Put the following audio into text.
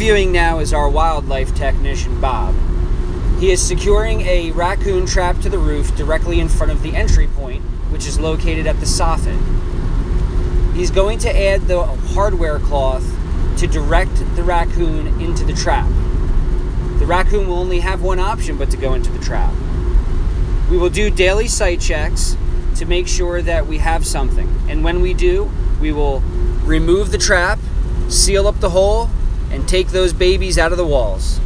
viewing now is our wildlife technician, Bob. He is securing a raccoon trap to the roof directly in front of the entry point, which is located at the soffit. He's going to add the hardware cloth to direct the raccoon into the trap. The raccoon will only have one option but to go into the trap. We will do daily site checks to make sure that we have something. And when we do, we will remove the trap, seal up the hole, and take those babies out of the walls.